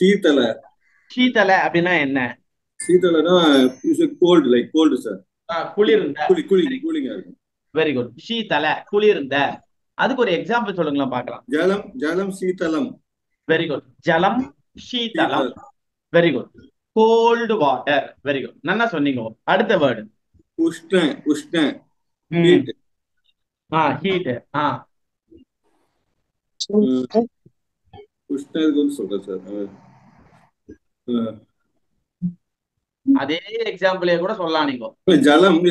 சீத்தல. சீதல அப்படின்னா என்ன? சீத்தலனா கோல்டு லைக் கோல்டு சார் குளிர்ந்த. கூலி கூலிங் கூலிங்கா இருக்கும். வெரி குட் சீதல குளிர்ந்த. அதுக்கு ஒரு எக்ஸாம்பிள் சொல்லுங்களேன் பார்க்கலாம். ஜலம் ஜலம் சீத்தலம். வெரி குட் ஜலம் சீதலம் Sheetal. Very good cold water very good நல்லா சொன்னீங்க. அடுத்த வேர்டு உஷ்ண உஷ்ண ஹீட் ஆ ஹீட் ஆ. வந்து சொல்றேன் சார் அதே எக்ஸாம்பிளே கூட சொல்லலாம் நீங்க. ஜலம்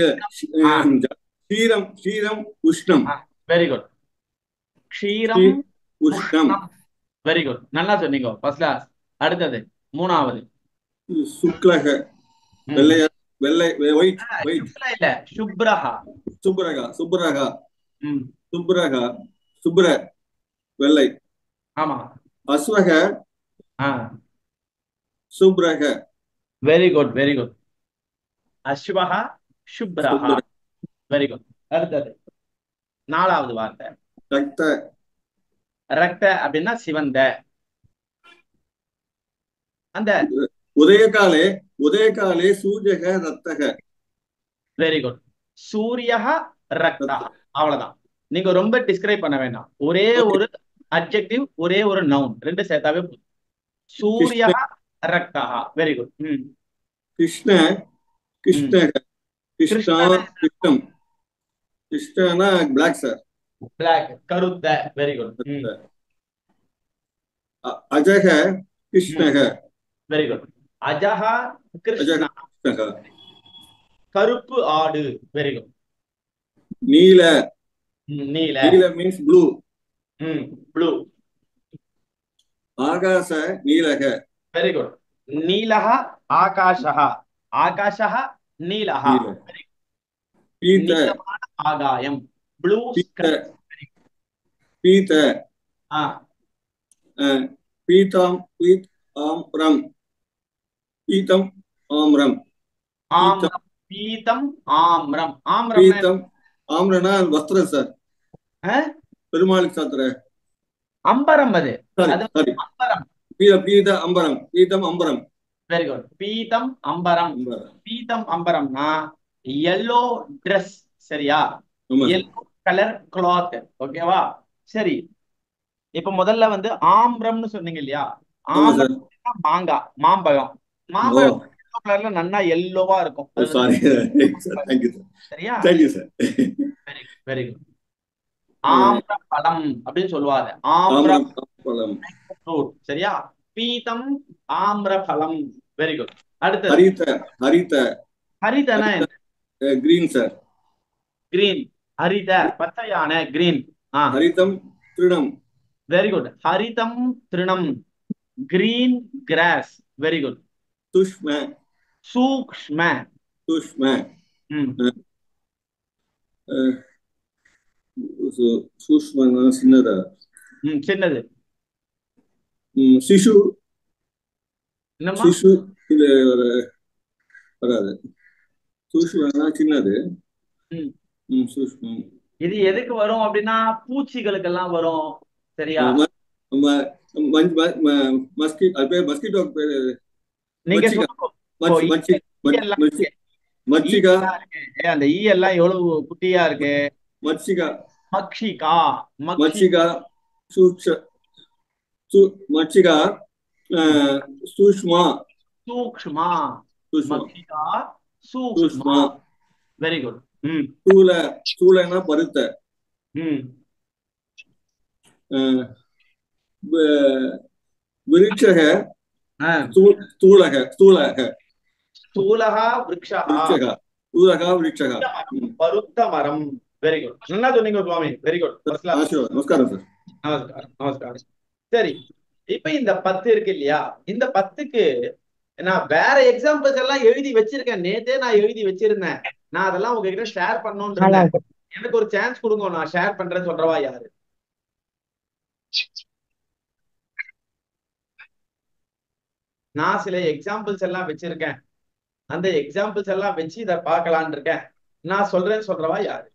க்ஷீரம் க்ஷீரம் உஷ்ணம். வெரி குட் க்ஷீரம் க்ஷீ- உஷ்ணம். வெரி குட் நல்லா சொன்னீங்க. ஃபர்ஸ்ட் கிளாஸ் அடுத்தது மூணாவது. சுக்லக. வெள்ளையா வெள்ளை ஒயிட் ஒயிட் சுப்ரா இல்ல. சுப்ரஹா. சுப்ரகா சுப்ரகா சுப்ரகா சுப்ர வெள்ளை. ஆமா. அஸ்வக ஆ. சுப்ரக வெரி குட் வெரி குட் அஸ்வஹா சுப்ரஹா. சுப்ர வெரி குட் அடுத்தது. நாலாவது வார்த்தை. ரக்த. ரக்த அப்படின்னா சிவந்த. அந்த உதயகாலே உதயகாலே சூரியக ரத்தக. Very good சூரியஹ ரக்தா. அவ்வளவுதான். நீங்க ரொம்ப டிஸ்கிரைப் பண்ண வேண்டாம். ஒரே. ஒரு அட்ஜெக்டிவ் ஒரே ஒரு நவுன் ரெண்டு சேர்த்தாவே போதும். சூரிய ரக்தா வெரி குட் ம் கிருஷ்ண கிருஷ்ணக கிருஷ்ணா கிருஷ்ணம் கிருஷ்ணனா பிளாக் சார் பிளாக் கருத்த வெரி குட் ம் அ- அஜக கிருஷ்ணக வெரி குட் அஜஹா கிருஷ்ணா கிருஷ்ணக கருப்பு ஆடு வெரி குட் நீல நீல நீல மீன்ஸ் ப்ளூ ம் ப்ளூ ஆகாச நீலக வெரி குட் நீலஹ ஆகாஷஹ ஆகாஷஹ நீலஹ ஆகாயம் ப்ளூ பீத பீதாம் பீத் ஆம்ரம் பீதம் ஆம்ரம் ஆம்ரம் பீதம் ஆம்ரம் ஆம்ரம் பீதம் ஆம்ரனா வஸ்திரம் சார்? பெருமாளுக்கு சாத்துற. அம்பரம் அது. அம்பரம். பீத அம்பரம் பீதம் அம்பரம். வெரி குட் பீதம் அம்பரம். பீதம் அம்பரம்னா எல்லோ Dress சரியா. எல்லோ கலர் கிளாத் ஓகேவா சரி. இப்ப முதல்ல வந்து ஆம்ரம்னு சொன்னீங்க இல்லையா? ஆமா சார். ஆம்ரம்னா மாங்காய் மாம்பழம். மாம்பழம் எல்லோ கலர்ல நன்னா எல்லோவா இருக்கும். சரியா? வெரி குட் வெரி குட் ஆம்ரபழம் அப்படின்னு சொல்லுவாங்க. ஆம்ர பழம் சரியா? பீதம் ஆம்ரபழம் வெரி குட் அடுத்தது. ஹரித ஹரித ஹரிதனா கிரீன் சார் கிரீன் ஹரித பச்சையான கிரீன் ஹரிதம் திருணம் வெரி குட் ஹரிதம் திருணம் கிரீன் கிராஸ் வெரி குட் துஷ்ம சூக்ஷ்ம. துஷ்ம சின்னதா ம் சின்னது ம், சிசு சிசு இது ஒரு வராது சூஷ்மனா சின்னது சூஷ்மம் இது எதுக்கு வரும் அப்படின்னா பூச்சிகளுக்கெல்லாம் வரும் சரியா மஸ்கிட்டோ பேரு நீங்க மச்சிகா. எல்லாம் அந்த ஈ எல்லாம் எவ்வளவு குட்டியா இருக்கு மச்சிகா மக்ஷிகா மக்ஷி மச்சிகா சூட்ச சு- மச்சிகா அஹ், சூஷ்மா. சூக்ஷ்மா. சூஷ்மா. மக்ஷிகா சூக்ஷ்மா. வெரி குட் சூல சூலனா பருத்த. விருட்சக ஸ்தூலக ஸ்தூலக ஸ்தூலகா விருட்சக. ஸ்தூலகா விருட்சக. பருத்த மரம். வெரி குட் நல்லா சொன்னீங்க சுவாமி? வெரி குட் நமஸ்காரம் சார் நமஸ்காரம் நமஸ்காரம் சரி. இப்ப இந்த பத்து இருக்கு இல்லையா? இந்த பத்துக்கு நான் வேற எக்ஸாம்பிள்ஸ் எல்லாம் எழுதி வச்சிருக்கேன். நேத்தே நான் எழுதி வச்சிருந்தேன். நான் அதெல்லாம் உங்ககிட்ட ஷேர் இருந்தேன். எனக்கு ஒரு சான்ஸ் கொடுங்க நான் ஷேர் பண்றேன்னு சொல்றவா யாரு? நான் சில எக்ஸாம்பிள்ஸ் எல்லாம் வச்சிருக்கேன். அந்த எக்ஸாம்பிள்ஸ் எல்லாம் வச்சு இதை பார்க்கலான்னு இருக்கேன். நான் சொல்றேன்னு சொல்றவா யாரு?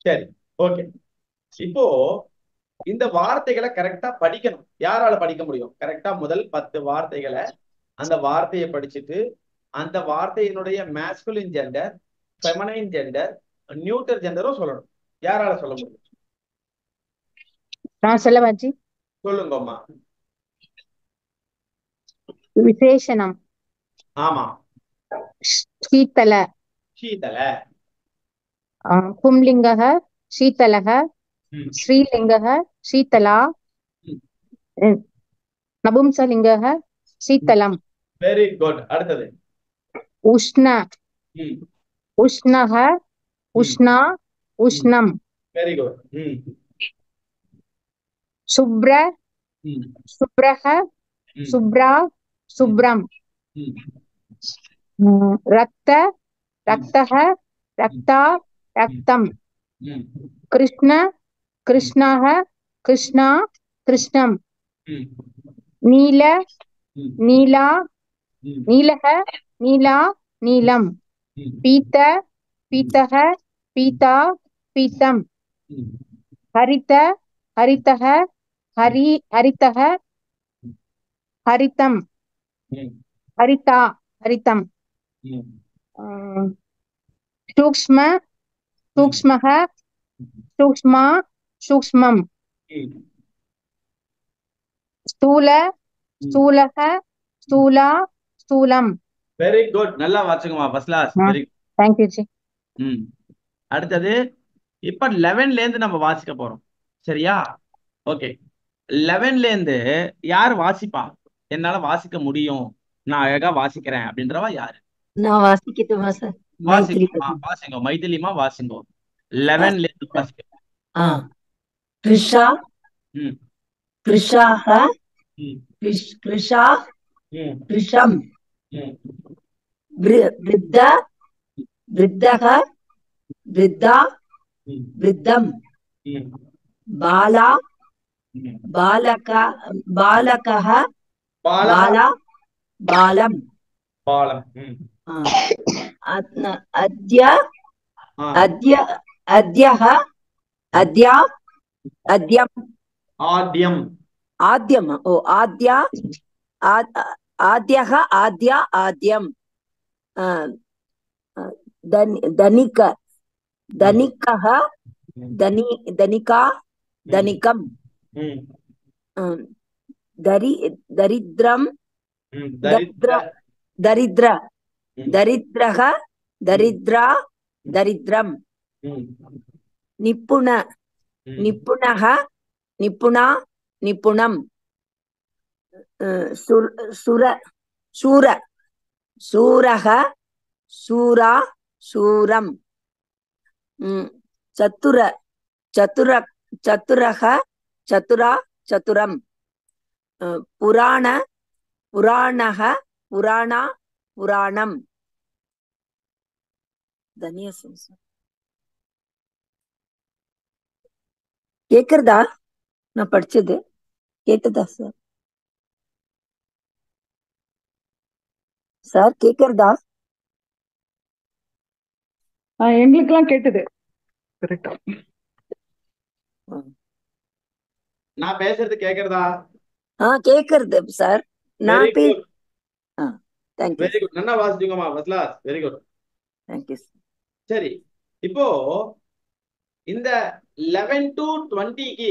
சரி ஓகே இப்போ இந்த வார்த்தைகளை கரெக்டா படிக்கணும். யாரால படிக்க முடியும்? கரெக்டா முதல் பத்து வார்த்தைகளை அந்த வார்த்தையை படிச்சுட்டு அந்த வார்த்தையினுடைய masculine gender feminine gender neuter ஜெண்டரும் சொல்லணும். யாரால சொல்ல முடியும்? நான் சொல்லவாச்சி விசேஷனம். ஆமா. சீத்தல. சீத்தல. பும்லிங்கக ஷீதலக ஸ்ரீலிங்கக ஷீதலா நபும்சலிங்கக ஷீதலம் வெரி குட் அடுத்தது. உஷ்ண. உஷ்ணக உஷ்ணா உஷ்ணம். வெரி குட் சுப்ர சுப்ரக சுப்ரா சுப்ரம். ரத்த ரத்தக ரக்தா रक्तम हम्म। कृष्ण कृष्णः कृष्णा कृष्णं नील हम्म। नीला हम्म। नील नीला नीलम। पीत पीत पीता पीतम। हरित हरित हरि हरित हरितं हरिता हरितं अं, सूक्ष्म சூக்மக சூக்மா சூக்மம் ஸ்தூல ஸ்தூலக ஸ்தூலா ஸ்தூலம். வெரி குட் நல்லா வாச்சுங்கம்மா first class very thank you ji ம். அடுத்தது இப்ப லெவன்ல இருந்து நம்ம வாசிக்க போறோம். சரியா? ஓகே லெவன்ல இருந்து யார் வாசிப்பா? என்னால வாசிக்க முடியும். நான் அழகா வாசிக்கிறேன் அப்படின்றவா யாரு? நான் வாசிக்கிட்டுமா சார் வாசிங்க மைதிலிமா வாசிங்கோ. லெவன்ல இருந்து வாசிக்க ஆ கிருஷா ம் கிருஷாக ம் கிருஷ்- கிருஷா ம் கிருஷம் ம் விரு- விருத்த விருத்தக விருத்தா ம் விருத்தம் अद्यः अद्या अद्यम्। आद्यम्। आद्यम् ओ आद्या आद्यः आद्या आद्यम्। धनिक धनिकः धनि धनिका हम्म। धनिकम्। हम्म। दरि हम्म, दरिद्र दरिद्र। दरिद्रः दरिद्रा दरिद्रम्। நிப்புண நிப்புணக நிப்புணா நிப்புணம். சுர்- சுர சூர சூரக சூரா சூரம். சத்துர சத்துர சத்துரக சத்துரா சத்துரம். புராண புராணக புராணா புராணம். தனியா சொல்லு சார். கேக்குறதா? நான் படிச்சது. கேட்டதா சார் சார் கேக்குறதா? எங்களுக்கெல்லாம் கேட்டது. கரெக்டா நான் பேசுறது கேக்குறதா? ஆ கேக்குறது சார் நான் பே good thank you very good நல்லா வாசிச்சுங்கம்மா first class very good thank you சரி இப்போ இந்த லெவன் டு டுவெண்ட்டிக்கு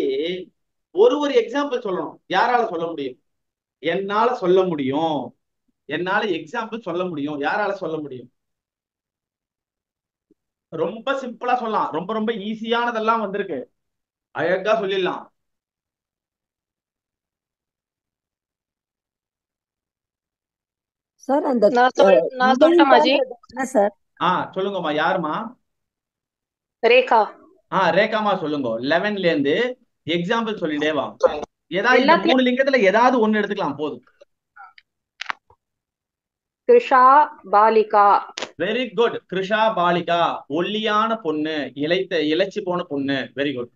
ஒரு ஒரு எக்ஸாம்பிள் சொல்லணும். யாரால சொல்ல முடியும்? என்னால சொல்ல முடியும். என்னால எக்ஸாம்பிள் சொல்ல முடியும். யாரால சொல்ல முடியும்? ரொம்ப சிம்பிளா சொல்லலாம். ரொம்ப ரொம்ப ஈஸியானதெல்லாம் வந்திருக்கு. அழகா சொல்லிடலாம். சார் அந்த நான் ஆ சொல்லுங்கம்மா. யாருமா ரேகா. ஆ ரேகாமா சொல்லுங்க. லெவன்ல இருந்து எக்ஸாம்பிள் சொல்லிட்டே வா. ஏதாவது மூணு லிங்கத்துல ஏதாவது ஒண்ணு எடுத்துக்கலாம் போதும். கிருஷா பாலிகா. வெரி குட் கிருஷா பாலிகா. ஒல்லியான பொண்ணு இளைத்த இளைச்சி போன பொண்ணு. Very good